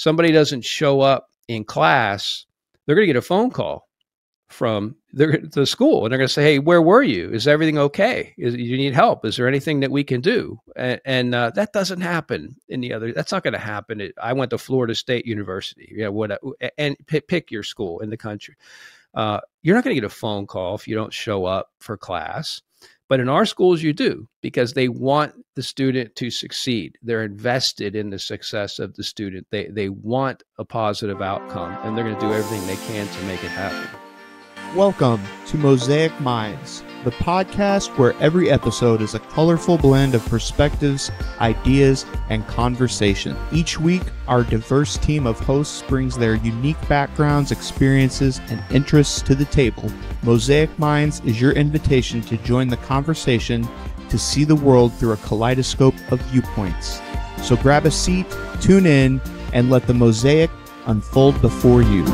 somebody doesn't show up in class, they're going to get a phone call from the, the school and they're going to say, Hey, where were you? Is everything okay? Is, you need help? Is there anything that we can do? And, and uh, that doesn't happen in the other, that's not going to happen. It, I went to Florida State University, you know, what, and pick, pick your school in the country. Uh, you're not going to get a phone call if you don't show up for class. But in our schools, you do because they want the student to succeed. They're invested in the success of the student. They, they want a positive outcome, and they're going to do everything they can to make it happen. Welcome to Mosaic Minds, the podcast where every episode is a colorful blend of perspectives, ideas, and conversation. Each week, our diverse team of hosts brings their unique backgrounds, experiences, and interests to the table. Mosaic Minds is your invitation to join the conversation to see the world through a kaleidoscope of viewpoints. So grab a seat, tune in, and let the mosaic unfold before you.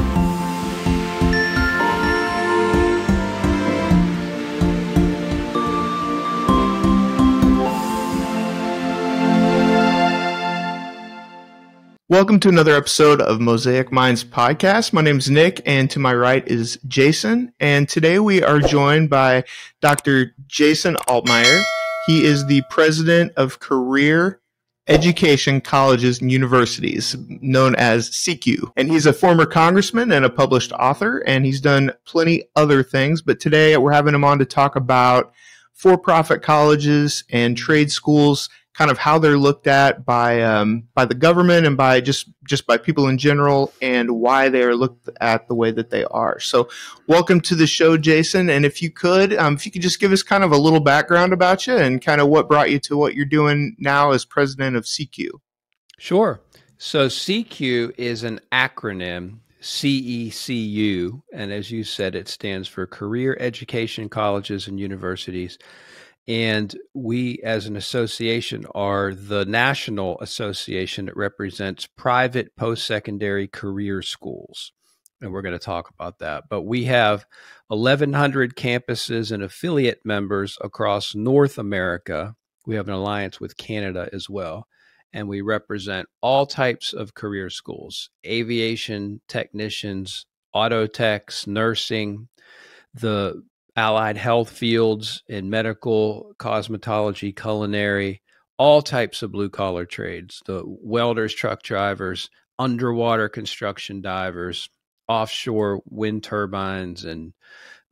Welcome to another episode of Mosaic Minds podcast. My name is Nick, and to my right is Jason. And today we are joined by Dr. Jason Altmire. He is the president of Career Education Colleges and Universities, known as CECU. And he's a former congressman and a published author, and he's done plenty other things. But today we're having him on to talk about for profit colleges and trade schools kind of how they're looked at by um, by the government and by just just by people in general, and why they are looked at the way that they are. So, welcome to the show, Jason. And if you could, um, if you could just give us kind of a little background about you and kind of what brought you to what you're doing now as president of CECU. Sure. So CECU is an acronym. CECU, and as you said, it stands for Career Education Colleges and Universities. And we, as an association, are the national association that represents private post secondary career schools. And we're going to talk about that. But we have 1,100 campuses and affiliate members across North America. We have an alliance with Canada as well. And we represent all types of career schools aviation technicians, auto techs, nursing, the allied health fields in medical, cosmetology, culinary, all types of blue collar trades the welders, truck drivers, underwater construction divers, offshore wind turbines. And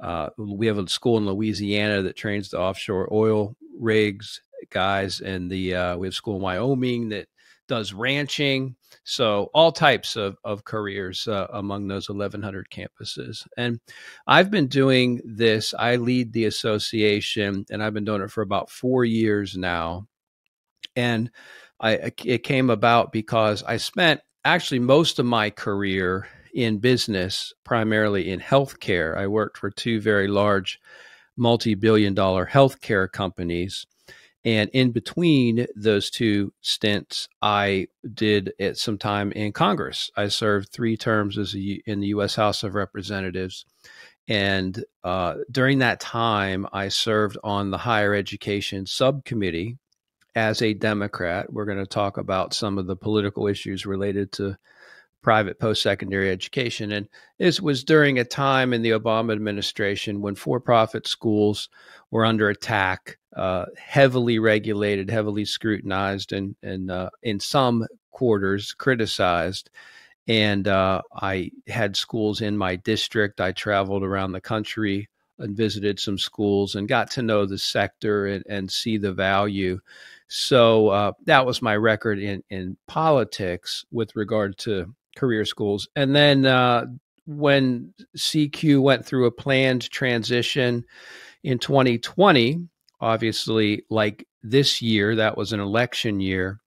uh, we have a school in Louisiana that trains the offshore oil rigs guys. And the uh, we have school in Wyoming that does ranching. So all types of, of careers uh, among those 1,100 campuses. And I've been doing this. I lead the association, and I've been doing it for about four years now. And I, it came about because I spent actually most of my career in business, primarily in healthcare. I worked for two very large multi billion dollar healthcare companies. And in between those two stints, I did at some time in Congress. I served three terms as a, in the U.S. House of Representatives. And uh, during that time, I served on the higher education subcommittee as a Democrat. We're going to talk about some of the political issues related to private post secondary education. And this was during a time in the Obama administration when for profit schools were under attack uh, heavily regulated, heavily scrutinized, and and uh, in some quarters criticized. And uh, I had schools in my district. I traveled around the country and visited some schools and got to know the sector and, and see the value. So uh, that was my record in, in politics with regard to career schools. And then uh, when CECU went through a planned transition in 2020, obviously, like this year, that was an election year.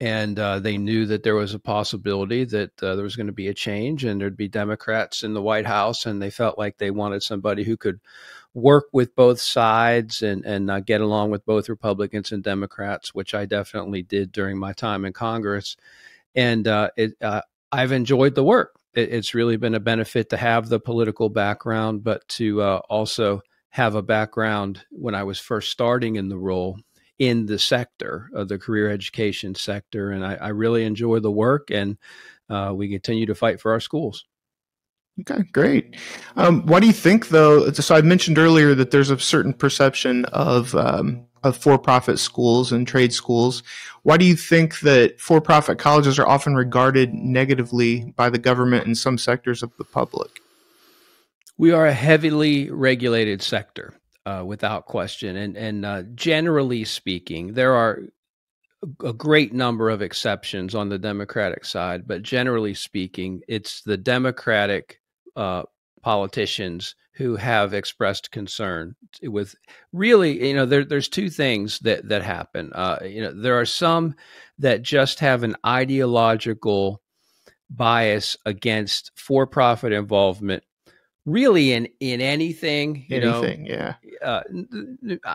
And uh, they knew that there was a possibility that uh, there was going to be a change and there'd be Democrats in the White House. And they felt like they wanted somebody who could work with both sides and, and uh, get along with both Republicans and Democrats, which I definitely did during my time in Congress. And uh, it, uh, I've enjoyed the work. It, it's really been a benefit to have the political background, but to uh, also have a background when I was first starting in the role in the sector of the career education sector. And I, I really enjoy the work and uh, we continue to fight for our schools. Okay, great. Um, why do you think, though? So I mentioned earlier that there's a certain perception of um, of for-profit schools and trade schools. Why do you think that for-profit colleges are often regarded negatively by the government and some sectors of the public? We are a heavily regulated sector, uh, without question, and and uh, generally speaking, there are a great number of exceptions on the Democratic side, but generally speaking, it's the Democratic uh, politicians who have expressed concern with really you know there, there's two things that that happen uh, you know there are some that just have an ideological bias against for-profit involvement really in in anything you anything know, yeah uh,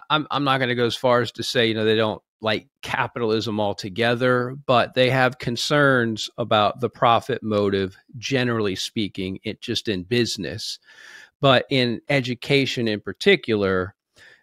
i'm i'm not going to go as far as to say you know they don't like capitalism altogether, but they have concerns about the profit motive, generally speaking, it just in business. But in education in particular,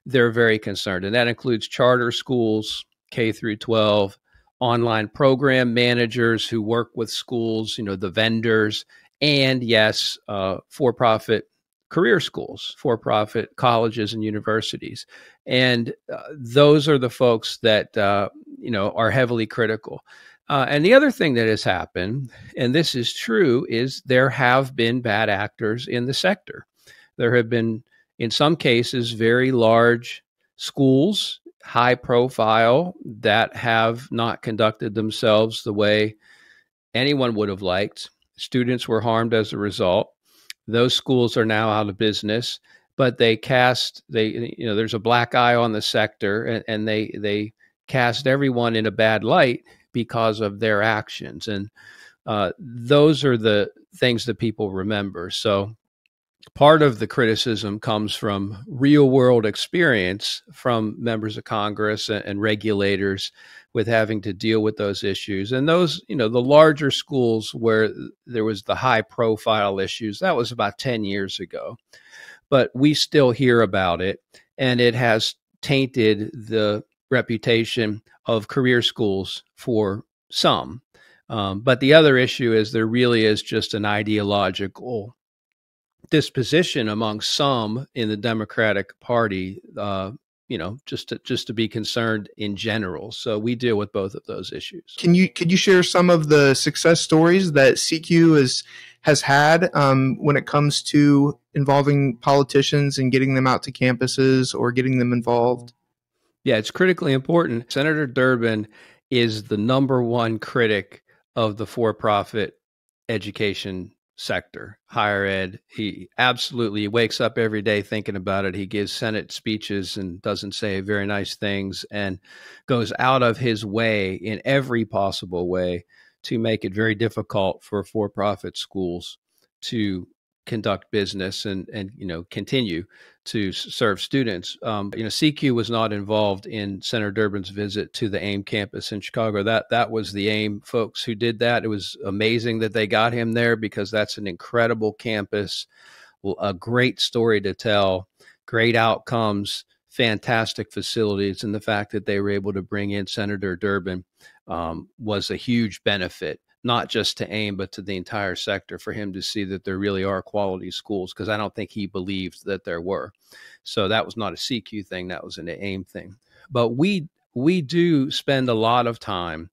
they're very concerned. And that includes charter schools, K through 12, online program managers who work with schools, you know, the vendors, and yes, uh, for profit career schools, for profit colleges and universities. And uh, those are the folks that, uh, you know, are heavily critical. Uh, and the other thing that has happened, and this is true, is there have been bad actors in the sector. There have been, in some cases, very large schools, high profile, that have not conducted themselves the way anyone would have liked. Students were harmed as a result. Those schools are now out of business, but they cast they you know there's a black eye on the sector, and, and they they cast everyone in a bad light because of their actions, and uh, those are the things that people remember. So part of the criticism comes from real world experience from members of Congress and, and, regulators with having to deal with those issues. And those, you know, the larger schools where there was the high profile issues, that was about 10 years ago. But we still hear about it, and it has tainted the reputation of career schools for some. Um, but the other issue is there really is just an ideological disposition among some in the Democratic Party, uh, you know, just to, just to be concerned in general. So we deal with both of those issues. Can you could you share some of the success stories that CECU is has had um, when it comes to involving politicians and getting them out to campuses or getting them involved? Yeah, it's critically important. Senator Durbin is the number one critic of the for-profit education sector, higher ed. He absolutely wakes up every day thinking about it. He gives Senate speeches and doesn't say very nice things and goes out of his way in every possible way to make it very difficult for for profit schools to conduct business and and you know continue to serve students. Um, you know, CECU was not involved in Senator Durbin's visit to the AIM campus in Chicago. That that was the AIM folks who did that. It was amazing that they got him there because that's an incredible campus, a great story to tell, great outcomes, fantastic facilities, and the fact that they were able to bring in Senator Durbin um, was a huge benefit not just to AIM, but to the entire sector for him to see that there really are quality schools, because I don't think he believed that there were. So that was not a CECU thing, that was an AIM thing. But we we do spend a lot of time,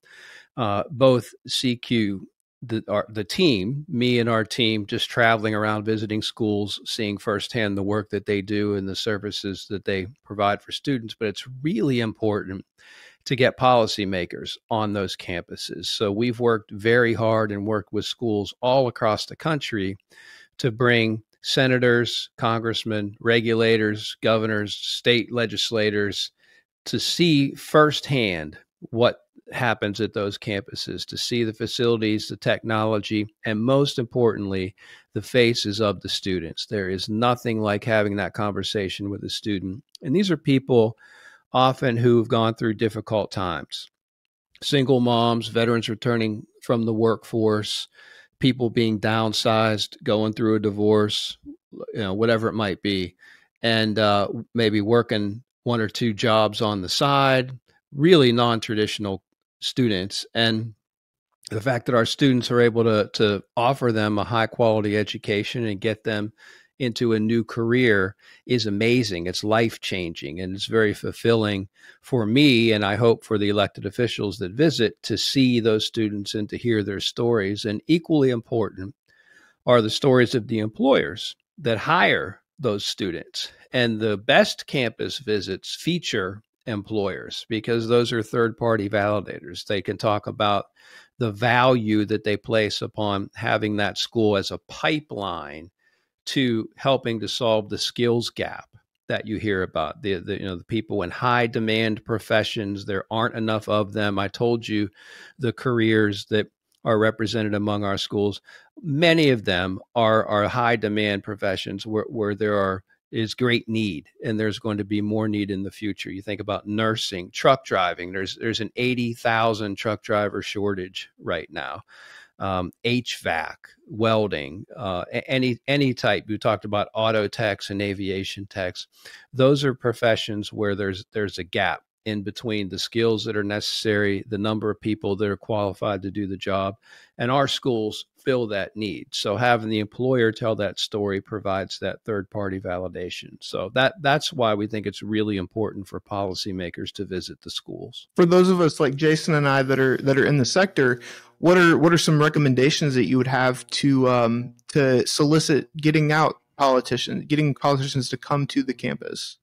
uh, both CECU, the, our, the team, me and our team, just traveling around visiting schools, seeing firsthand the work that they do and the services that they provide for students. But it's really important to get policymakers on those campuses. So we've worked very hard and worked with schools all across the country to bring senators, congressmen, regulators, governors, state legislators to see firsthand what happens at those campuses, to see the facilities, the technology, and most importantly, the faces of the students. There is nothing like having that conversation with a student. And these are people often who've gone through difficult times. Single moms, veterans returning from the workforce, people being downsized, going through a divorce, you know, whatever it might be, and uh, maybe working one or two jobs on the side, really non traditional students. And the fact that our students are able to to offer them a high quality education and get them into a new career is amazing. It's life changing and it's very fulfilling for me. And I hope for the elected officials that visit to see those students and to hear their stories. And equally important are the stories of the employers that hire those students. And the best campus visits feature employers because those are third party validators. They can talk about the value that they place upon having that school as a pipeline to helping to solve the skills gap that you hear about the, the you know the people in high demand professions there aren't enough of them. I told you the careers that are represented among our schools. Many of them are are high demand professions where, where there are is great need and there's going to be more need in the future. You think about nursing truck driving there's there's an 80,000 truck driver shortage right now um, HVAC, welding, uh, any any type. You talked about auto techs and aviation techs. Those are professions where there's there's a gap in between the skills that are necessary, the number of people that are qualified to do the job, and our schools fill that need. So having the employer tell that story provides that third party validation. So that that's why we think it's really important for policymakers to visit the schools. For those of us like Jason and I that are that are in the sector, what are what are some recommendations that you would have to um, to solicit getting out politicians, getting politicians to come to the campus?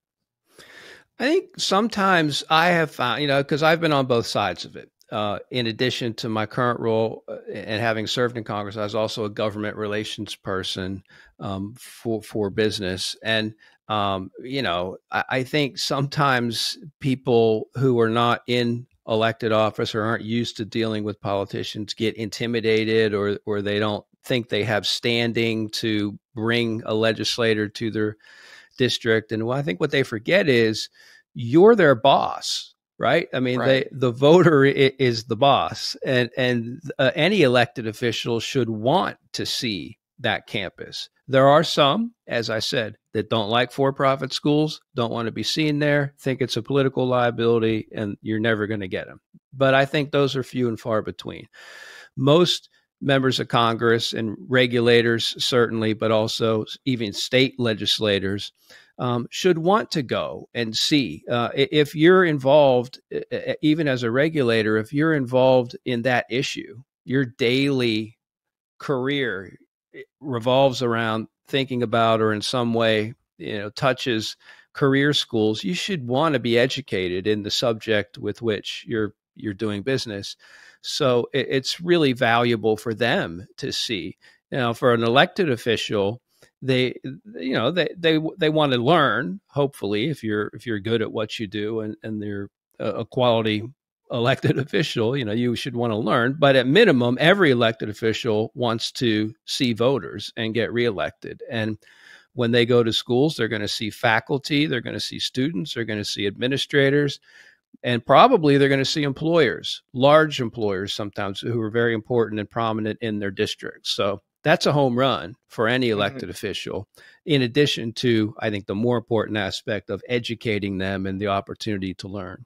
I think sometimes I have found, you know, because I've been on both sides of it. Uh, in addition to my current role uh, and having served in Congress, I was also a government relations person um, for for business, and um, you know, I, I, think sometimes people who are not in elected office or aren't used to dealing with politicians get intimidated, or or they don't think they have standing to bring a legislator to their district. And I think what they forget is you're their boss, right? I mean, right. They, the voter is the boss, and and uh, any elected official should want to see that campus. There are some, as I said, that don't like for-profit schools, don't want to be seen there, think it's a political liability, and you're never going to get them. But I think those are few and far between. Most members of Congress and regulators, certainly, but also even state legislators, um, should want to go and see. Uh, if you're involved, even as a regulator, if you're involved in that issue, your daily career revolves around thinking about or in some way, you know, touches career schools, you should want to be educated in the subject with which you're you're doing business. So it, it's really valuable for them to see. Now, for an elected official, they you know they they they want to learn. Hopefully, if you're if you're good at what you do and and they're a quality elected official, you know, you should want to learn. But at minimum, every elected official wants to see voters and get reelected. And when they go to schools, they're going to see faculty, they're going to see students, they're going to see administrators, and probably they're going to see employers, large employers sometimes who are very important and prominent in their districts. So that's a home run for any mm-hmm. elected mm-hmm. official, in addition to, I think, the more important aspect of educating them and the opportunity to learn.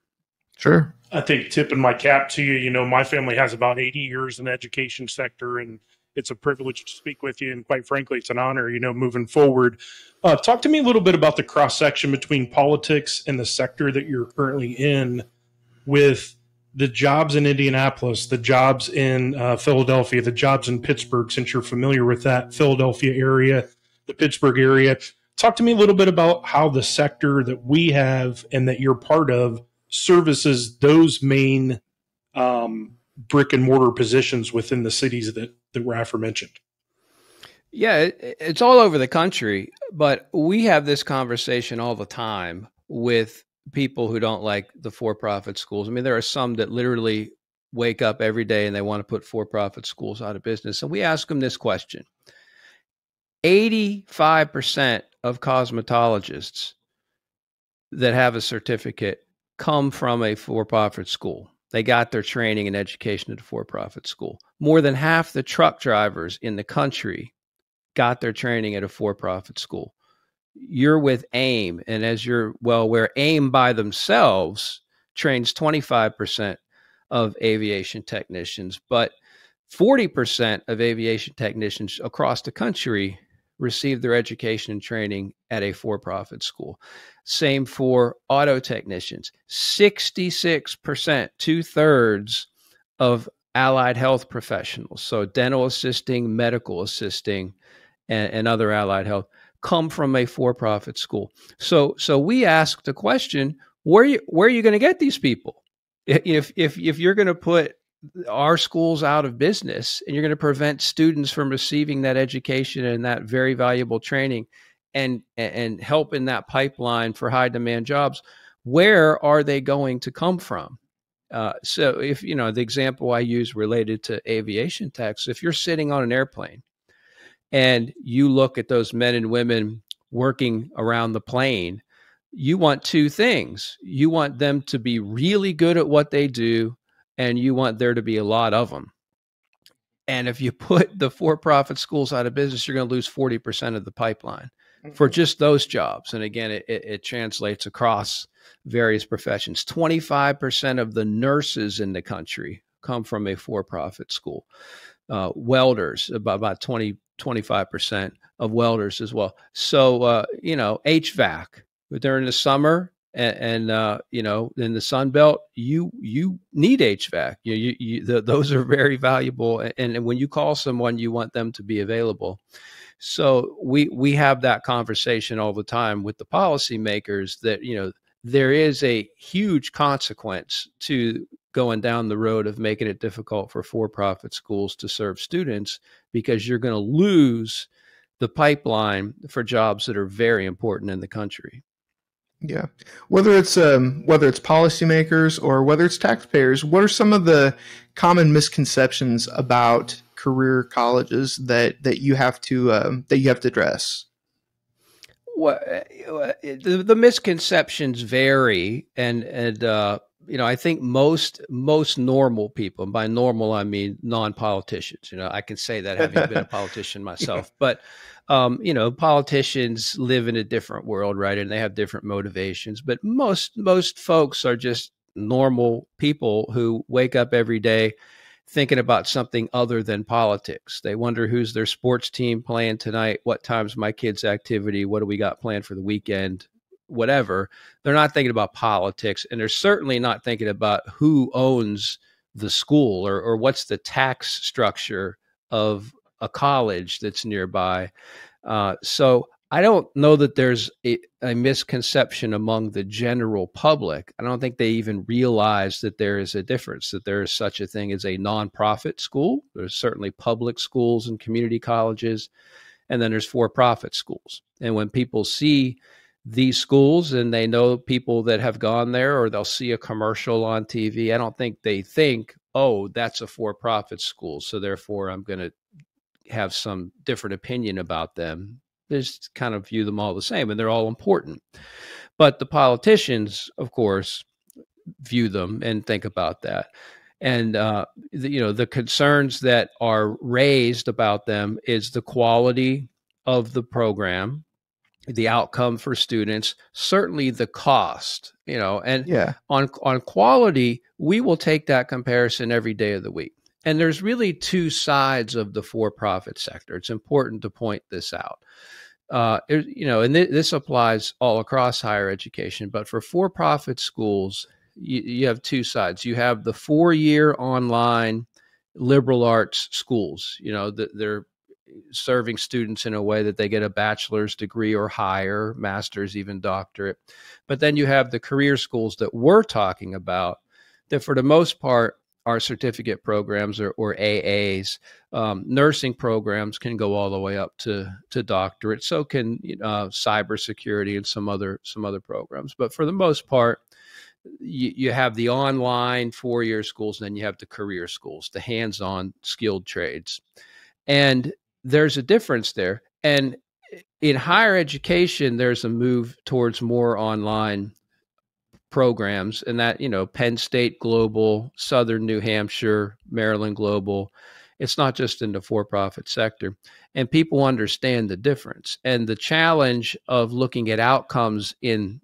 Sure. I think tipping my cap to you, you know, my family has about 80 years in the education sector and it's a privilege to speak with you. And quite frankly, it's an honor, you know, moving forward. Uh, talk to me a little bit about the cross section between politics and the sector that you're currently in with the jobs in Indianapolis, the jobs in uh, Philadelphia, the jobs in Pittsburgh, since you're familiar with that Philadelphia area, the Pittsburgh area. Talk to me a little bit about how the sector that we have and that you're part of services those main um, brick and mortar positions within the cities that, that were aforementioned. Yeah, it, it's all over the country, but we have this conversation all the time with people who don't like the for-profit schools. I mean, there are some that literally wake up every day and they want to put for-profit schools out of business. And we ask them this question. 85% of cosmetologists that have a certificate come from a for-profit school. They got their training and education at a for-profit school. More than half the truck drivers in the country got their training at a for-profit school you're with AIM, and as you're well aware, AIM by themselves trains 25% of aviation technicians, but 40% of aviation technicians across the country receive their education and training at a for profit school. Same for auto technicians. 66%, two thirds of allied health professionals, so dental assisting, medical assisting, and, and other allied health, come from a for profit school. So, so we ask the question where, you, where are you going to get these people? If, if, if you're going to put our schools out of business and you're going to prevent students from receiving that education and that very valuable training and and help in that pipeline for high demand jobs where are they going to come from? Uh, so if you know the example i use related to aviation techs if you're sitting on an airplane and you look at those men and women working around the plane you want two things. You want them to be really good at what they do and you want there to be a lot of them. And if you put the for profit schools out of business, you're going to lose 40% of the pipeline mm-hmm. for just those jobs. And again, it, it, it translates across various professions. 25% of the nurses in the country come from a for profit school. Uh, welders, about, about 20, 25% of welders as well. So, uh, you know, HVAC during the summer, and, and uh, you know in the Sun Belt, you you need HVAC. You, you, you the, those are very valuable, and, and when you call someone, you want them to be available. So we we have that conversation all the time with the policymakers that you know there is a huge consequence to going down the road of making it difficult for for-profit schools to serve students because you're going to lose the pipeline for jobs that are very important in the country. Yeah, whether it's um, whether it's policymakers or whether it's taxpayers, what are some of the common misconceptions about career colleges that that you have to um, that you have to address? Well, uh, the, the misconceptions vary, and and uh, you know I think most most normal people, and by normal I mean non politicians. You know I can say that having been a politician myself, but um, you know, politicians live in a different world, right? And they have different motivations. But most most folks are just normal people who wake up every day thinking about something other than politics. They wonder who's their sports team playing tonight, what time's my kids' activity, what do we got planned for the weekend, whatever. They're not thinking about politics, and they're certainly not thinking about who owns the school or, or what's the tax structure of a college that's nearby. Uh, so I don't know that there's a, a, misconception among the general public. I don't think they even realize that there is a difference, that there is such a thing as a nonprofit school. There's certainly public schools and community colleges, and then there's for profit schools. And when people see these schools and they know people that have gone there or they'll see a commercial on TV, I don't think they think, oh, that's a for profit school. So therefore, I'm going to have some different opinion about them. They just kind of view them all the same, and they're all important. But the politicians, of course, view them and think about that. And uh, the, you know the concerns that are raised about them is the quality of the program, the outcome for students, certainly the cost. You know, and yeah. on on quality, we will take that comparison every day of the week. And there's really two sides of the for profit sector. It's important to point this out. Uh, you know, and th- this applies all across higher education, but for for profit schools, you, you have two sides. You have the four year online liberal arts schools, you know, they're serving students in a way that they get a bachelor's degree or higher, master's, even doctorate. But then you have the career schools that we're talking about that, for the most part, our certificate programs or, or AAs. Um, nursing programs can go all the way up to to doctorate. So can uh, cybersecurity and some other some other programs. But for the most part, you, you have the online four year schools, and then you have the career schools, the hands on skilled trades, and there's a difference there. And in higher education, there's a move towards more online programs and that you know penn state global southern new hampshire maryland global it's not just in the for-profit sector and people understand the difference and the challenge of looking at outcomes in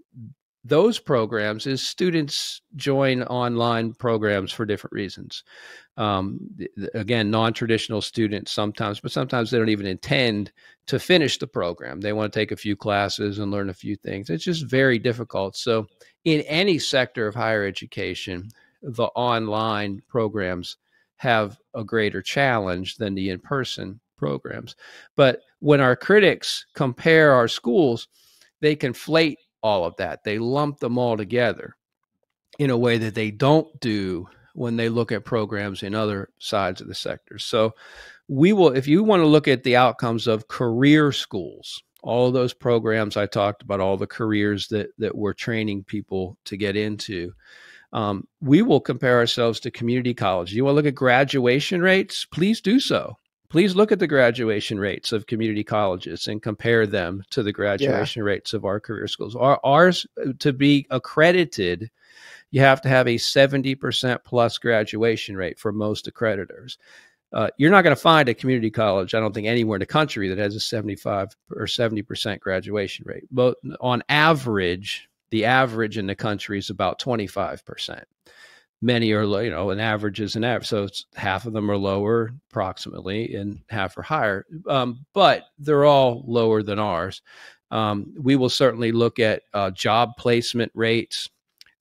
those programs is students join online programs for different reasons. Um, again, non traditional students sometimes, but sometimes they don't even intend to finish the program. They want to take a few classes and learn a few things. It's just very difficult. So, in any sector of higher education, the online programs have a greater challenge than the in person programs. But when our critics compare our schools, they conflate all of that. They lump them all together in a way that they don't do when they look at programs in other sides of the sector. So we will if you want to look at the outcomes of career schools, all those programs I talked about, all the careers that that we're training people to get into, um, we will compare ourselves to community college. You want to look at graduation rates? Please do so please look at the graduation rates of community colleges and compare them to the graduation yeah. rates of our career schools. Our, ours, to be accredited, you have to have a 70% plus graduation rate for most accreditors. Uh, you're not going to find a community college, I don't think, anywhere in the country that has a 75 or 70% graduation rate. But on average, the average in the country is about 25% many are you know an average is an average so half of them are lower approximately and half are higher. Um, but they're all lower than ours. Um, we will certainly look at uh, job placement rates.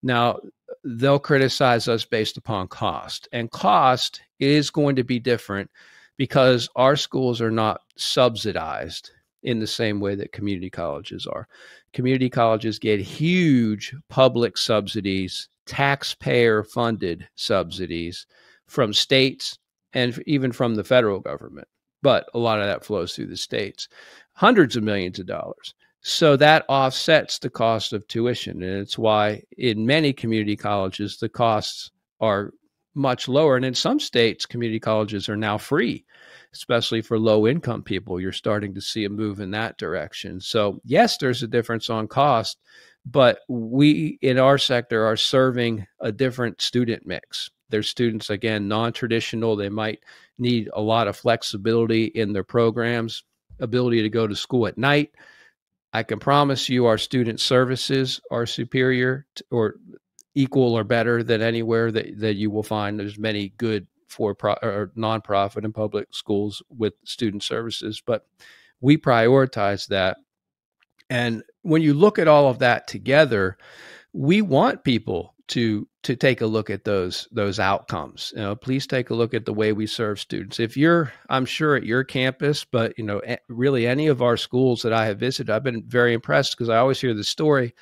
Now they'll criticize us based upon cost and cost is going to be different because our schools are not subsidized in the same way that community colleges are community colleges get huge public subsidies taxpayer funded subsidies from states and even from the federal government. But a lot of that flows through the states, hundreds of millions of dollars. So that offsets the cost of tuition. And it's why in many community colleges, the costs are much lower. And in some states, community colleges are now free, especially for low income people. You're starting to see a move in that direction. So, yes, there's a difference on cost, but we in our sector are serving a different student mix. There's students again non-traditional. They might need a lot of flexibility in their programs, ability to go to school at night. I can promise you our student services are superior to, or equal or better than anywhere that, that you will find. There's many good for pro, or nonprofit and public schools with student services, but we prioritize that and when you look at all of that together, we want people to to take a look at those those outcomes. You know, please take a look at the way we serve students. If you're, I'm sure at your campus, but you know, really any of our schools that I have visited, I've been very impressed because I always hear the story.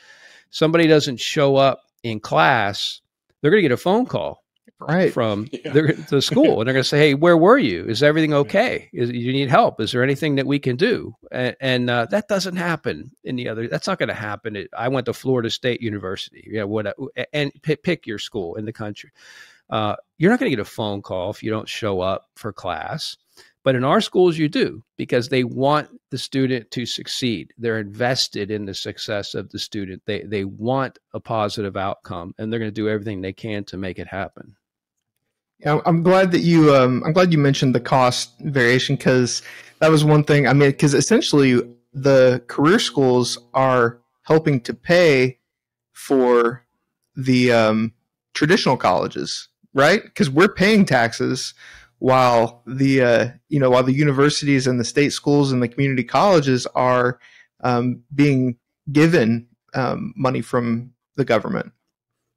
Somebody doesn't show up in class, they're going to get a phone call right. from yeah. the school. And they're going to say hey where were you? Is everything okay? Is, you need help? Is there anything that we can do? And, and uh, that doesn't happen in the other that's not going to happen it, i went to florida state university you know what and pick, pick your school in the country. Uh, you're not going to get a phone call if you don't show up for class but in our schools you do because they want the student to succeed. They're invested in the success of the student. They they want a positive outcome and they're going to do everything they can to make it happen. yeah, I'm glad that you. Um, I'm glad you mentioned the cost variation because that was one thing. I mean, because essentially the career schools are helping to pay for the um, traditional colleges, right? Because we're paying taxes while the uh, you know while the universities and the state schools and the community colleges are um, being given um, money from the government.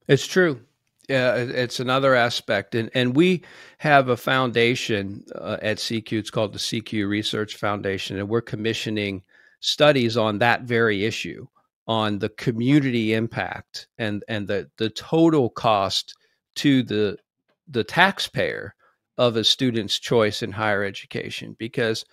It's true. Yeah, it's another aspect, and and we have a foundation uh, at CECU. It's called the CECU Research Foundation, and we're commissioning studies on that very issue, on the community impact and and the the total cost to the the taxpayer of a student's choice in higher education, because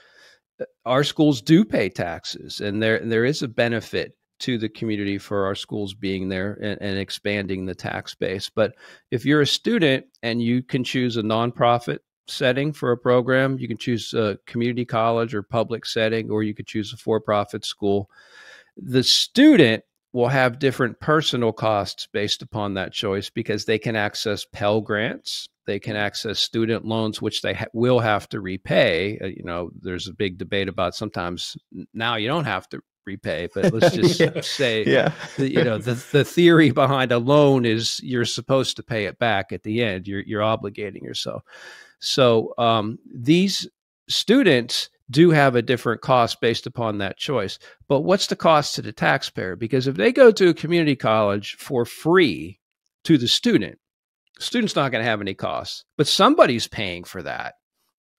uh, our schools do pay taxes, and there there is a benefit to the community for our schools being there and, and, expanding the tax base. But if you're a student and you can choose a nonprofit setting for a program, you can choose a community college or public setting, or you could choose a for profit school. The student will have different personal costs based upon that choice because they can access Pell Grants. They can access student loans, which they ha- will have to repay. Uh, you know, there's a big debate about sometimes now you don't have to repay, but let's just yeah. say, yeah. the, you know, the, the theory behind a loan is you're supposed to pay it back at the end. You're, you're obligating yourself. So um, these students do have a different cost based upon that choice. But what's the cost to the taxpayer? Because if they go to a community college for free to the student, student's not going to have any costs, but somebody's paying for that.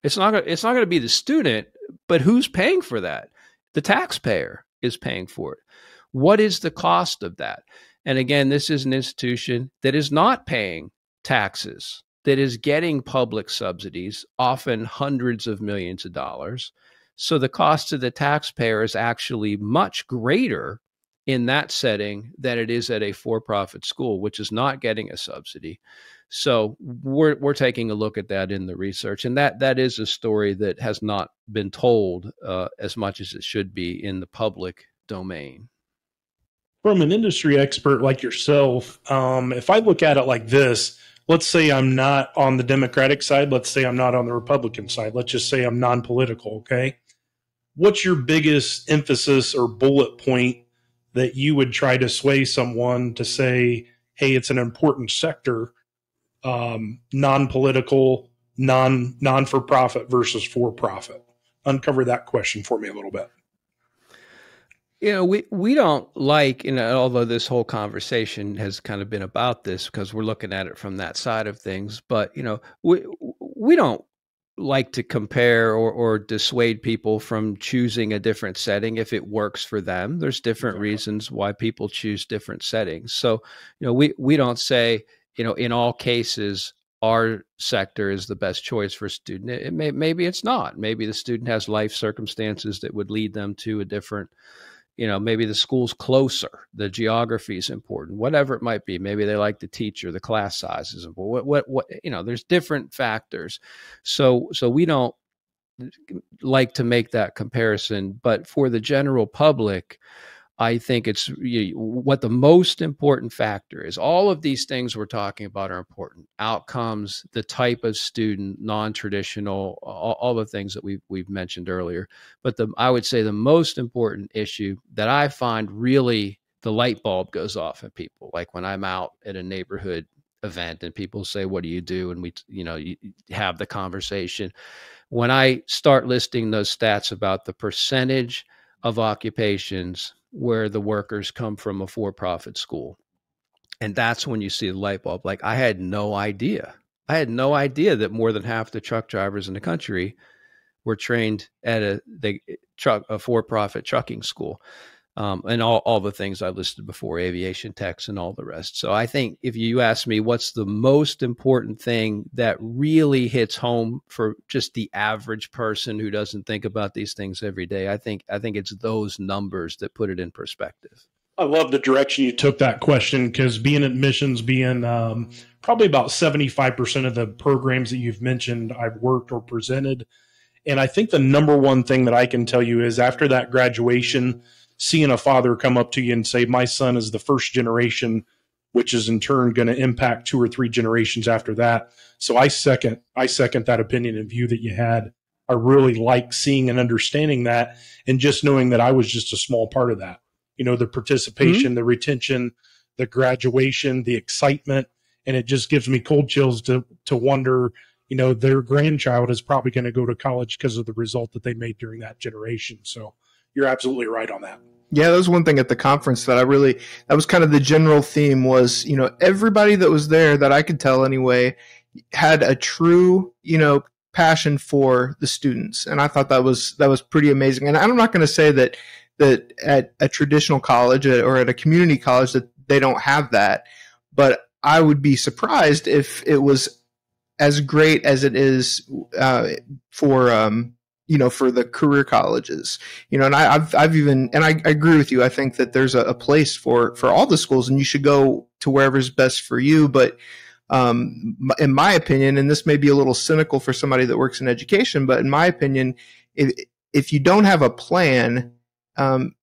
It's not it's not going to be the student, but who's paying for that? The taxpayer is paying for it. What is the cost of that? And again, this is an institution that is not paying taxes, that is getting public subsidies, often hundreds of millions of dollars. So the cost to the taxpayer is actually much greater in that setting than it is at a for-profit school, which is not getting a subsidy. So we're we're taking a look at that in the research, and that that is a story that has not been told uh, as much as it should be in the public domain. From an industry expert like yourself, um, if I look at it like this, let's say I'm not on the Democratic side, let's say I'm not on the Republican side, let's just say I'm non-political. Okay, what's your biggest emphasis or bullet point that you would try to sway someone to say, "Hey, it's an important sector." Um, non-political, non non for profit versus for profit? Uncover that question for me a little bit. You know, we we don't like, you know, although this whole conversation has kind of been about this because we're looking at it from that side of things, but you know, we we don't like to compare or, or dissuade people from choosing a different setting if it works for them. There's different reasons why people choose different settings. So, you know, we we don't say, you know, in all cases, our sector is the best choice for a student. Eh, it may, maybe it's not. Maybe the student has life circumstances that would lead them to a different, you know, maybe the school's closer, the geography is important, whatever it might be. Maybe they like the teacher, the class sizes, what, what, what, you know, there's different factors. So, so we don't like to make that comparison, but for the general public, I think it's you, what the most important factor is. All of these things we're talking about are important. Outcomes, the type of student, non-traditional, all, all, the things that we've we've mentioned earlier. But the I would say the most important issue that I find really the light bulb goes off in people, like when I'm out at a neighborhood event and people say, "What do you do?" and we you know you have the conversation. When I start listing those stats about the percentage of occupations where the workers come from a for profit school. And that's when you see the light bulb. Like, I had no idea. I had no idea that more than half the truck drivers in the country were trained at a the eh, truck a for profit trucking school um, and all, all the things I listed before, aviation techs and all the rest. So I think if you ask me what's the most important thing that really hits home for just the average person who doesn't think about these things every day, I think I think it's those numbers that put it in perspective. I love the direction you took that question because being admissions, being um, probably about 75% of the programs that you've mentioned, I've worked or presented. And I think the number one thing that I can tell you is after that graduation, seeing a father come up to you and say, My son is the first generation, which is in turn going to impact two or three generations after that. So I second I second that opinion and view that you had. I really like seeing and understanding that and just knowing that I was just a small part of that. You know, the participation, mm-hmm. the retention, the graduation, the excitement. And it just gives me cold chills to to wonder, you know, their grandchild is probably going to go to college because of the result that they made during that generation. So you're absolutely right on that. Yeah, that was one thing at the conference that I really that was kind of the general theme was, you know, everybody that was there that I could tell anyway had a true, you know, passion for the students. And I thought that was that was pretty amazing. And I'm not going to say that that at a traditional college or at a community college that they don't have that, but I would be surprised if it was as great as it is uh, for um, you know, for the career colleges, you know, and I, have I've even, and I, I, agree with you. I think that there's a, a, place for, for all the schools and you should go to wherever's best for you. But, um, in my opinion, and this may be a little cynical for somebody that works in education, but in my opinion, if, if you don't have a plan, um,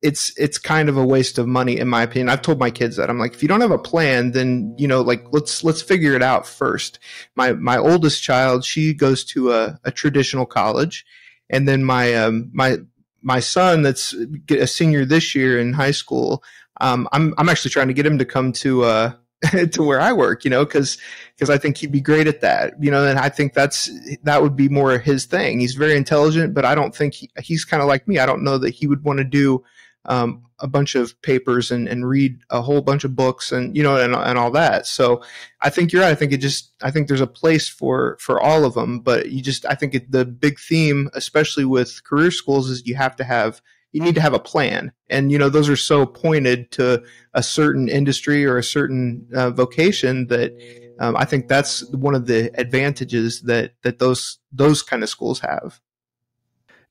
it's it's kind of a waste of money in my opinion. I've told my kids that. I'm like, if you don't have a plan, then you know, like let's let's figure it out first. My my oldest child, she goes to a, a traditional college, and then my um my my son that's a senior this year in high school, um, I'm I'm actually trying to get him to come to uh, to where I work, you know, because because I think he'd be great at that, you know, and I think that's that would be more his thing. He's very intelligent, but I don't think he, he's kind of like me. I don't know that he would want to do um, a bunch of papers and, and read a whole bunch of books and you know and, and all that. So I think you're right. I think it just I think there's a place for for all of them, but you just I think it, the big theme, especially with career schools, is you have to have you need to have a plan and you know those are so pointed to a certain industry or a certain uh, vocation that um, i think that's one of the advantages that that those those kind of schools have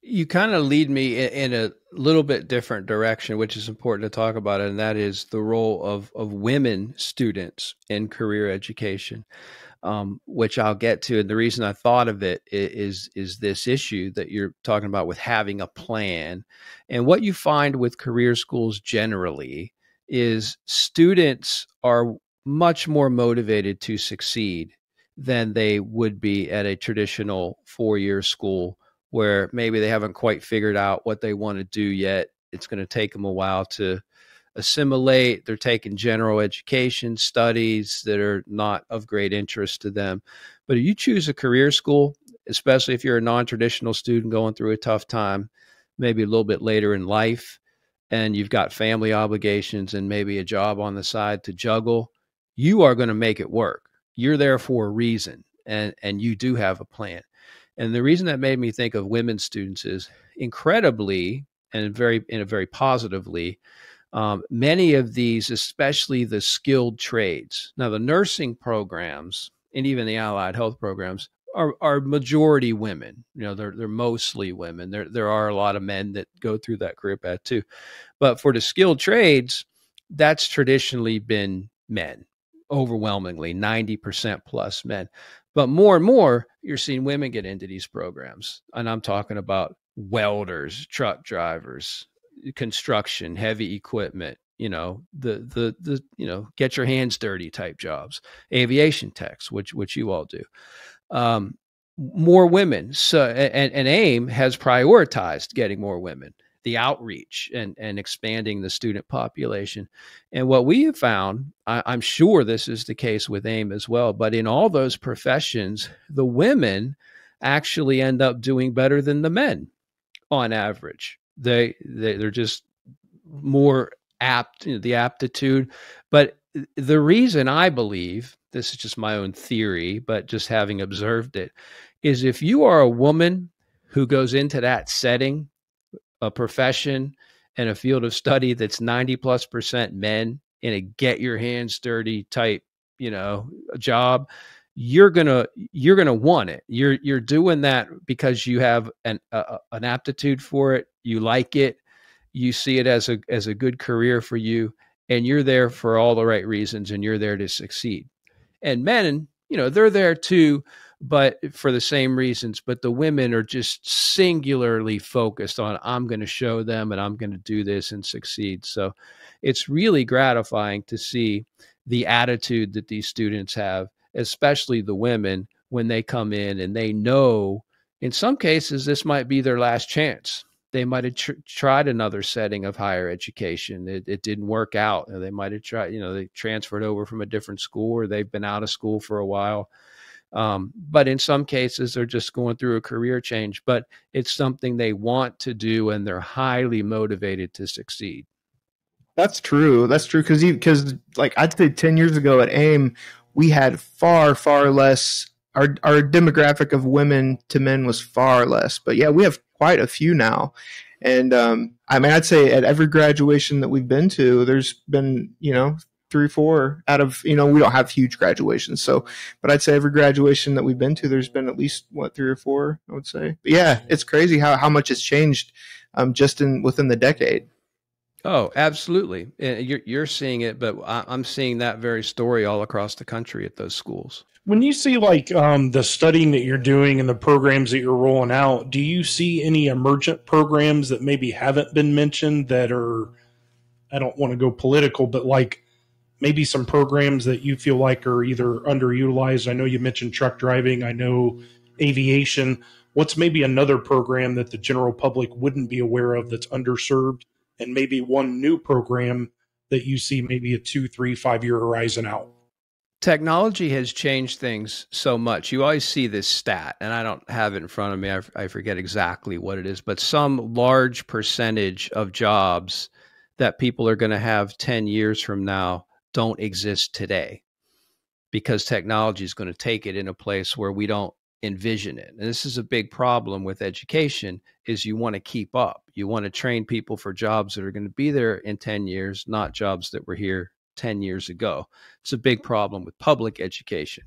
you kind of lead me in, a little bit different direction which is important to talk about and that is the role of of women students in career education um, which I'll get to. And the reason I thought of it is is this issue that you're talking about with having a plan. And what you find with career schools generally is students are much more motivated to succeed than they would be at a traditional four year school where maybe they haven't quite figured out what they want to do yet. It's going to take them a while to assimilate. They're taking general education studies that are not of great interest to them. But if you choose a career school, especially if you're a non traditional student going through a tough time, maybe a little bit later in life, and you've got family obligations and maybe a job on the side to juggle, you are going to make it work. You're there for a reason, and, and you do have a plan. And the reason that made me think of women students is incredibly and very in a very positively um, many of these, especially the skilled trades. Now, the nursing programs and even the allied health programs are, are majority women. You know, they're they're mostly women. There there are a lot of men that go through that career path too, but for the skilled trades, that's traditionally been men, overwhelmingly ninety percent plus men. But more and more, you're seeing women get into these programs, and I'm talking about welders, truck drivers, construction, heavy equipment, you know, the the the you know, get your hands dirty type jobs, aviation techs, which which you all do. Um, more women. So and, and AIM has prioritized getting more women, the outreach and and expanding the student population. And what we have found, I, I'm sure this is the case with AIM as well, but in all those professions, the women actually end up doing better than the men on average they, they they're just more apt you know, the aptitude but the reason i believe this is just my own theory but just having observed it is if you are a woman who goes into that setting a profession and a field of study that's 90 plus percent men in a get your hands dirty type you know job you're gonna you're gonna want it you're you're doing that because you have an a, an aptitude for it you like it, you see it as a as a good career for you, and you're there for all the right reasons, and you're there to succeed. And men, you know, they're there too, but for the same reasons. But the women are just singularly focused on I'm going to show them, and I'm going to do this and succeed. So it's really gratifying to see the attitude that these students have, especially the women when they come in and they know in some cases this might be their last chance they might have tr- tried another setting of higher education. It, it didn't work out. They might have tried, you know, they transferred over from a different school or they've been out of school for a while. Um, but in some cases, they're just going through a career change, but it's something they want to do and they're highly motivated to succeed. That's true. That's true. Cause, because like I'd say 10 years ago at AIM, we had far, far less our our demographic of women to men was far less. But yeah, we have quite a few now. And um, I mean, I'd say at every graduation that we've been to, there's been, you know, three, four out of, you know, we don't have huge graduations. So, but I'd say every graduation that we've been to, there's been at least, what, three or four, I would say. But yeah, it's crazy how, how much has changed um, just in within the decade. Oh, absolutely. You're, you're seeing it, but I'm seeing that very story all across the country at those schools when you see like um, the studying that you're doing and the programs that you're rolling out, do you see any emergent programs that maybe haven't been mentioned that are, I don't want to go political, but like maybe some programs that you feel like are either underutilized? I know you mentioned truck driving, I know aviation. what's maybe another program that the general public wouldn't be aware of that's underserved, and maybe one new program that you see maybe a two, three, five year horizon out? Technology has changed things so much. You always see this stat, and I don't have it in front of me. I, I forget exactly what it is, but some large percentage of jobs that people are going to have 10 years from now don't exist today because technology is going to take it in a place where we don't envision it. And this is a big problem with education is you want to keep up. You want to train people for jobs that are going to be there in 10 years, not jobs that were here 10 years ago. It's a big problem with public education.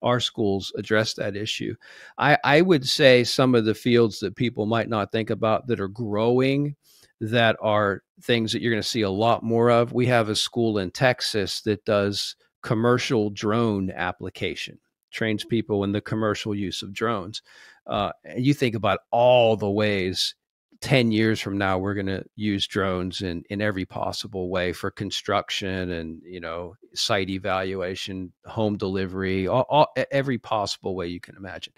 Our schools address that issue. I, I would say some of the fields that people might not think about that are growing that are things that you're going to see a lot more of. We have a school in Texas that does commercial drone application, trains people in the commercial use of drones. Uh, and you think about all the ways 10 years from now we're going to use drones in, in every possible way for construction and you know site evaluation home delivery all, all every possible way you can imagine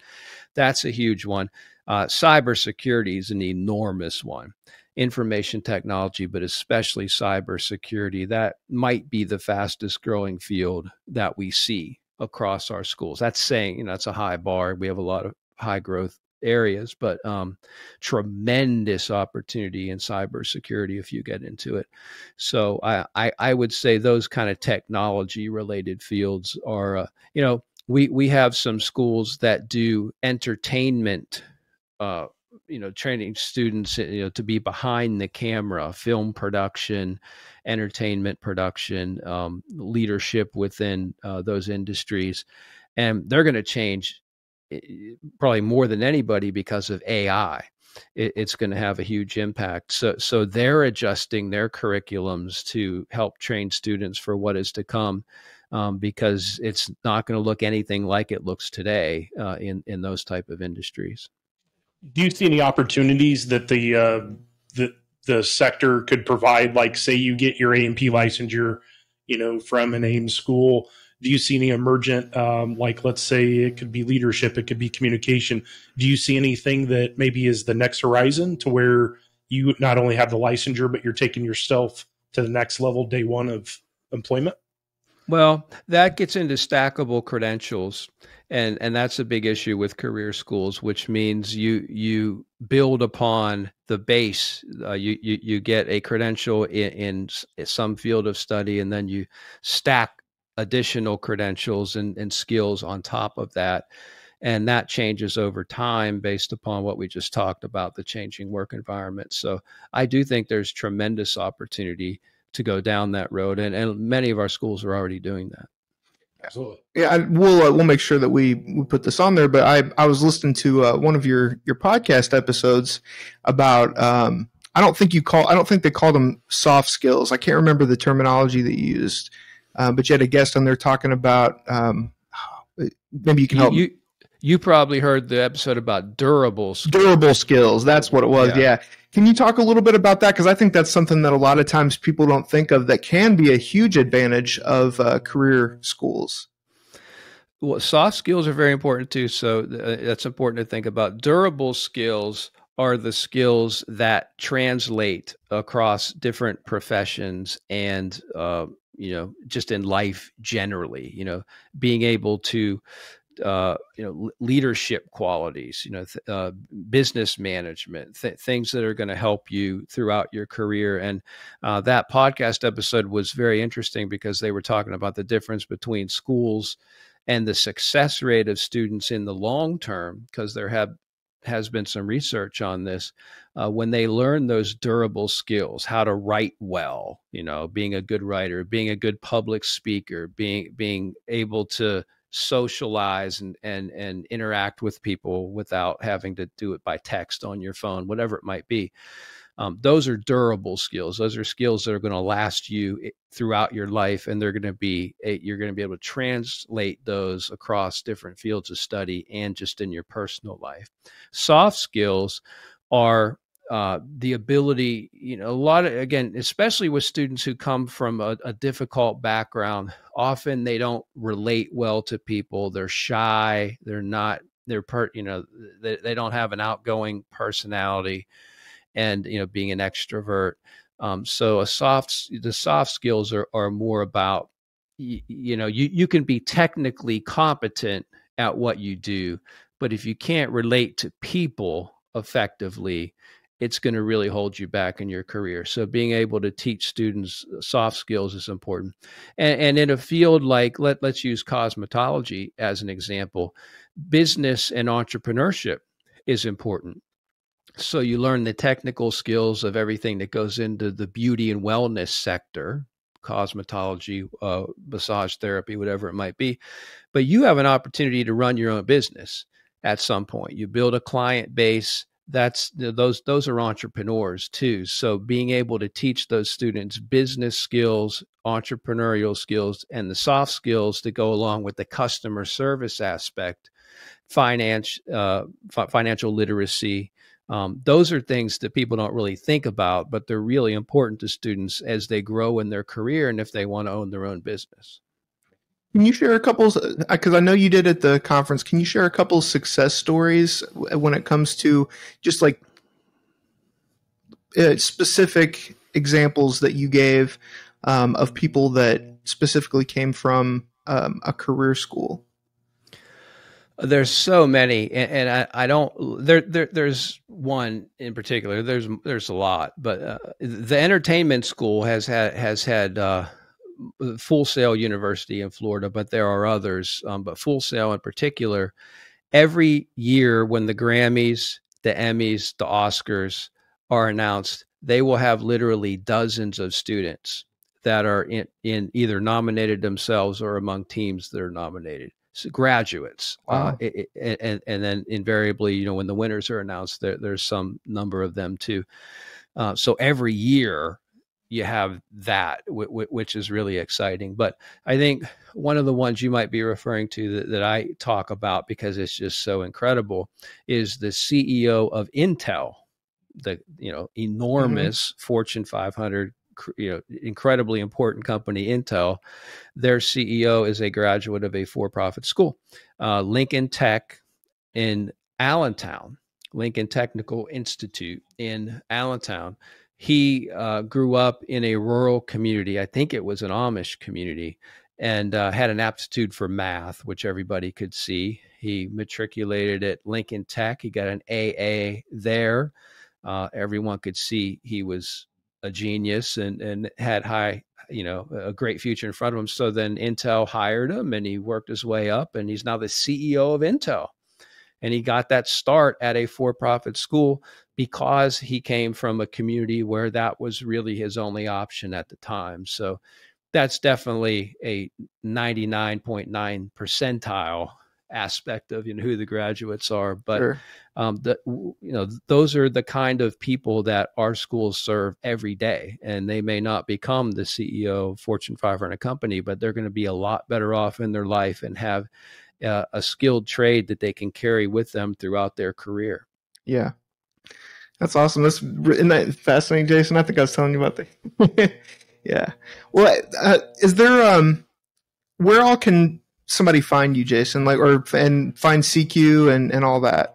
that's a huge one uh, cybersecurity is an enormous one information technology, but especially cybersecurity, that might be the fastest growing field that we see across our schools. That's saying, you know, that's a high bar. We have a lot of high growth areas, but um, tremendous opportunity in cybersecurity if you get into it. So I, I, I would say those kind of technology related fields are, uh, you know, we, we have some schools that do entertainment uh, you know training students you know to be behind the camera film production entertainment production um, leadership within uh, those industries. And they're going to change eh, probably more than anybody because of ai it, it's going to have a huge impact. So so they're adjusting their curriculums to help train students for what is to come um, because it's not going to look anything like it looks today uh, in in those type of industries do you see any opportunities that the uh, the the sector could provide? Like, say you get your A&P licensure, you know, from an AIM school. Do you see any emergent, um, like let's say it could be leadership, it could be communication? Do you see anything that maybe is the next horizon to where you not only have the licensure, but you're taking yourself to the next level day one of employment? Well, that gets into stackable credentials and and that's a big issue with career schools which means you you build upon the base. Uh, you, you you get a credential in, in some field of study and then you stack additional credentials and, and skills on top of that and that changes over time based upon what we just talked about the changing work environment. So i do think there's tremendous opportunity to go down that road and, and many of our schools are already doing that Absolutely. Yeah, I, we'll uh, we'll make sure that we we put this on there. But I I was listening to uh, one of your your podcast episodes about um I don't think you call I don't think they called them soft skills. I can't remember the terminology that you used, uh, but you had a guest on there talking about um maybe you can help. You, you probably heard the episode about durable skills. durable skills. That's what it was. Yeah. yeah. Can you talk a little bit about that? Because I think that's something that a lot of times people don't think of that can be a huge advantage of uh, career schools. Well, soft skills are very important too. So uh, that's important to think about. Durable skills are the skills that translate across different professions and uh, you know just in life generally you know being able to uh, you know leadership qualities you know th- uh, business management th- things that are going to help you throughout your career. And uh, that podcast episode was very interesting because they were talking about the difference between schools and the success rate of students in the long term because there have has been some research on this uh, when they learn those durable skills how to write well you know being a good writer being a good public speaker being being able to socialize and and and interact with people without having to do it by text on your phone, whatever it might be. Um, those are durable skills. Those are skills that are going to last you throughout your life, and they're going to be a, you're going to be able to translate those across different fields of study and just in your personal life. Soft skills are uh, the ability, you know, a lot of, again, especially with students who come from a, a, difficult background, often they don't relate well to people. They're shy. They're not they're per you know they, they don't have an outgoing personality and you know being an extrovert um, so a soft the soft skills are, are more about you, you know you, you can be technically competent at what you do but if you can't relate to people effectively it's going to really hold you back in your career. So being able to teach students uh, soft skills is important. And, and in a field like let let's use cosmetology as an example, business and entrepreneurship is important. So you learn the technical skills of everything that goes into the beauty and wellness sector, cosmetology, uh, massage therapy, whatever it might be. But you have an opportunity to run your own business at some point. You build a client base that's those those are entrepreneurs too. So being able to teach those students business skills entrepreneurial skills and the soft skills to go along with the customer service aspect finance uh, financial literacy um, those are things that people don't really think about but they're really important to students as they grow in their career and if they want to own their own business can you share a couple? Because I know you did at the conference. Can you share a couple success stories when it comes to just like uh, specific examples that you gave um, of people that specifically came from um, a career school? There's so many, and, and I, I, don't. There, there, there's one in particular. There's, there's a lot, but uh, the entertainment school has had has had. Uh, Full Sail University in Florida, but there are others. Um, but Full Sail in particular, every year when the Grammys, the Emmys, the Oscars are announced, they will have literally dozens of students that are in, in either nominated themselves or among teams that are nominated. So graduates, uh, wow. uh, it, it, and and then invariably, you know, when the winners are announced, there, there's some number of them too. Uh, so every year, you have that, which is really exciting. But I think one of the ones you might be referring to that, that I talk about because it's just so incredible is the CEO of Intel, the you know mm-hmm. enormous mm-hmm. Fortune 500 you know incredibly important company intel their ceo is a graduate of a for-profit school uh, lincoln tech in allentown lincoln technical institute in allentown he uh, grew up in a rural community. I think it was an Amish community, and uh, had an aptitude for math, which everybody could see. He matriculated at Lincoln Tech. He got an AA there. Uh, everyone could see he was a genius and and had high, you know, a great future in front of him. So then Intel hired him, and he worked his way up, and he's now the CEO of Intel and he got that start at a for-profit school because he came from a community where that was really his only option at the time so that's definitely a 99.9 percentile aspect of you know who the graduates are but sure. um, the you know those are the kind of people that our schools serve every day and they may not become the ceo of fortune 500 company but they're going to be a lot better off in their life and have uh, a skilled trade that they can carry with them throughout their career. Yeah. That's awesome. That's isn't that fascinating, Jason? I think I was telling you about the. yeah. Well, uh, is there um, where all can somebody find you, Jason? Like, or and find CECU and and all that.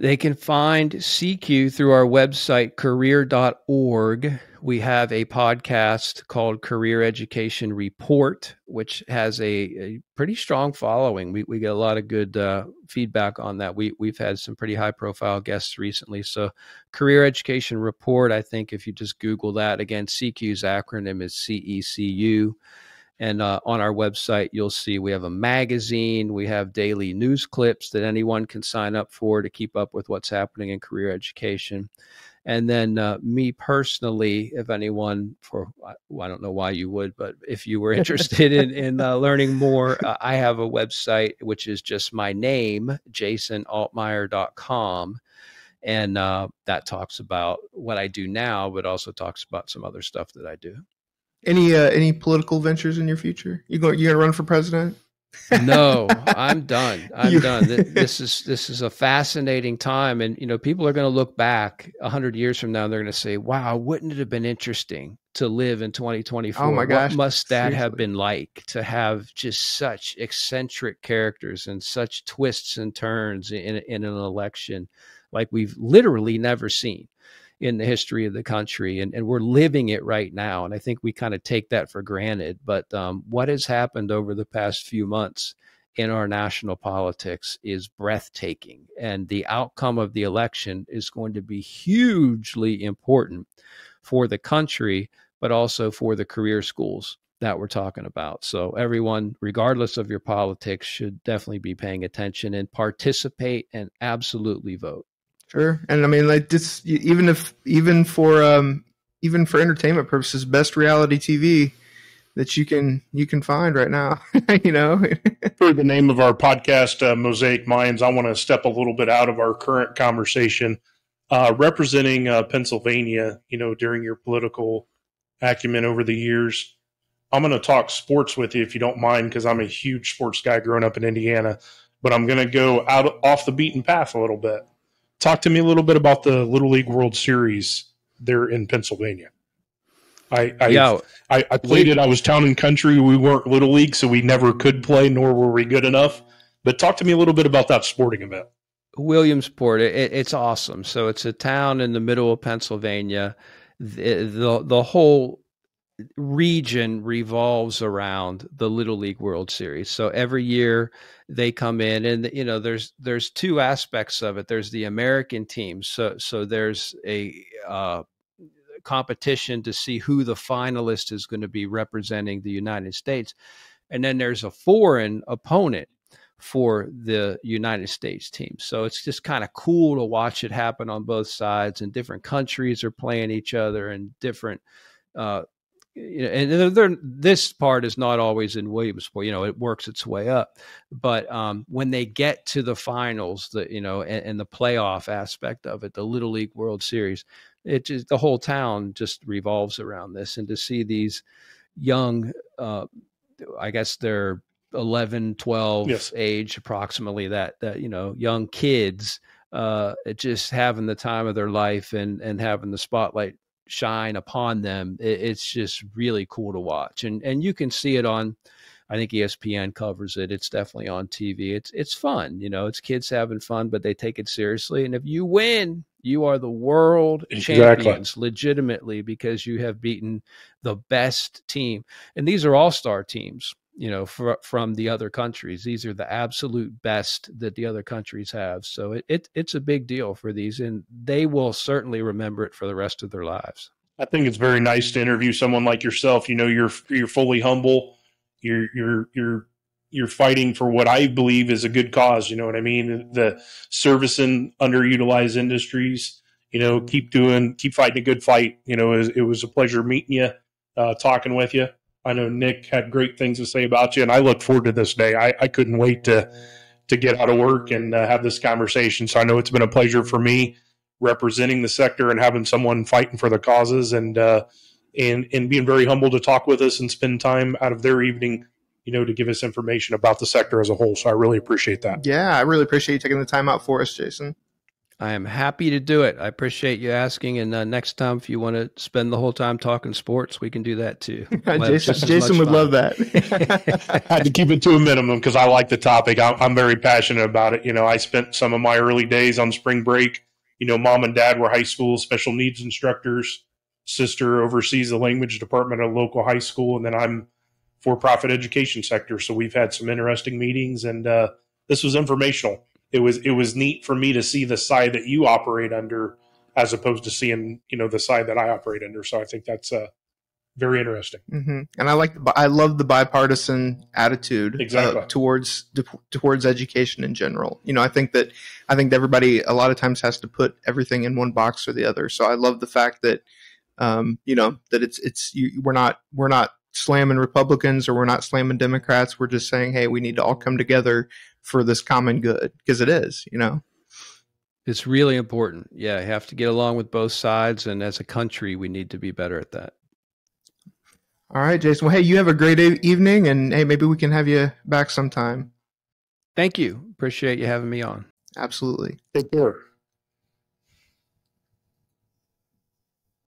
They can find CECU through our website, career.org. We have a podcast called Career Education Report, which has a, a pretty strong following. We, we get a lot of good uh, feedback on that. We, we've had some pretty high profile guests recently. So, Career Education Report, I think if you just Google that, again, CECU's acronym is CECU. And uh, on our website, you'll see we have a magazine, we have daily news clips that anyone can sign up for to keep up with what's happening in career education. And then uh, me personally, if anyone, for well, I don't know why you would, but if you were interested in, in uh, learning more, uh, I have a website which is just my name, jasonaltmire.com. And uh, that talks about what I do now, but also talks about some other stuff that I do. Any uh, any political ventures in your future? You go? You gonna run for president? no, I'm done. I'm you... done. This is this is a fascinating time, and you know, people are going to look back a hundred years from now, and they're going to say, "Wow, wouldn't it have been interesting to live in 2024. Oh my gosh. What must that Seriously. have been like to have just such eccentric characters and such twists and turns in, in an election like we've literally never seen in the history of the country? And, and we're living it right now. And I think we kind of take that for granted. But um, what has happened over the past few months? in our national politics is breathtaking. And the outcome of the election is going to be hugely important for the country, but also for the career schools that we're talking about. So, everyone, regardless of your politics, should definitely be paying attention and participate and absolutely vote. Sure. And I mean, like this, even if, even for, um, even for entertainment purposes, best reality TV that you can you can find right now. you know, for the name of our podcast, uh, Mosaic Minds, I want to step a little bit out of our current conversation, uh, representing uh, Pennsylvania. You know, during your political acumen over the years, I'm going to talk sports with you if you don't mind, because I'm a huge sports guy growing up in Indiana. But I'm going to go out off the beaten path a little bit. Talk to me a little bit about the Little League World Series there in Pennsylvania. I I, Yeah, I, I played it. I was town and country. We weren't little league, so we never could play, nor were we good enough. But talk to me a little bit about that sporting event. Williamsport, it, it's awesome. So it's a town in the middle of Pennsylvania. The, the the whole region revolves around the Little League World Series. So every year they come in, and you know there's there's two aspects of it. There's the American teams. So so there's a uh, competition to see who the finalist is going to be representing the United States, and then there's a foreign opponent for the United States team. So it's just kind of cool to watch it happen on both sides, and different countries are playing each other, and different. Uh, you know, and they're, this part is not always in Williamsport. You know, it works its way up, but um, when they get to the finals, the you know, and, and the playoff aspect of it, the Little League World Series, it just the whole town just revolves around this, and to see these young, uh, I guess they're 11 12 Yes. age approximately that that you know young kids uh just having the time of their life and and having the spotlight shine upon them it, it's just really cool to watch and and you can see it on I think ESPN covers it. It's definitely on TV. It's it's fun, you know. It's kids having fun, but they take it seriously. And if you win, you are the world Exactly. champions, legitimately, because you have beaten the best team. And these are all star teams, you know, fr- from the other countries. These are the absolute best that the other countries have. So it, it it's a big deal for these, and they will certainly remember it for the rest of their lives. I think it's very nice to interview someone like yourself. You know, you're you're fully humble. You're you're you're you're fighting for what I believe is a good cause. You know what I mean? The servicing underutilized industries. You know, keep doing, keep fighting a good fight. You know, it was, it was a pleasure meeting you, uh, talking with you. I know Nick had great things to say about you, and I look forward to this day. I, I couldn't wait to to get out of work and uh, have this conversation. So I know it's been a pleasure for me representing the sector and having someone fighting for the causes and uh, and and being very humble to talk with us and spend time out of their evening, you know, to give us information about the sector as a whole. So I really appreciate that. yeah, I really appreciate you taking the time out for us, Jason. I am happy to do it. I appreciate you asking. And uh, next time, if you want to spend the whole time talking sports, we can do that too. Jason, Jason would fun. love that. I had to keep it to a minimum because I like the topic. I'm, I'm very passionate about it. You know, I spent some of my early days on spring break. You know, mom and dad were high school special needs instructors. Sister oversees the language department at a local high school, and then I'm for profit education sector. So we've had some interesting meetings, and uh, this was informational. It was it was neat for me to see the side that you operate under, as opposed to seeing you know the side that I operate under. So I think that's uh, very interesting. hmm And I like, the, I love the bipartisan attitude uh, Exactly. towards towards education in general. You know, I think that I think that everybody a lot of times has to put everything in one box or the other. So I love the fact that, um, you know, that it's it's you, we're not we're not slamming Republicans or we're not slamming Democrats. We're just saying, hey, we need to all come together for this common good because it is. You know. It's really important. Yeah, you have to get along with both sides. And as a country, we need to be better at that. All right, Jason. Well, hey, you have a great e- evening, and hey, maybe we can have you back sometime. Thank you. Appreciate you having me on. Absolutely. Take care.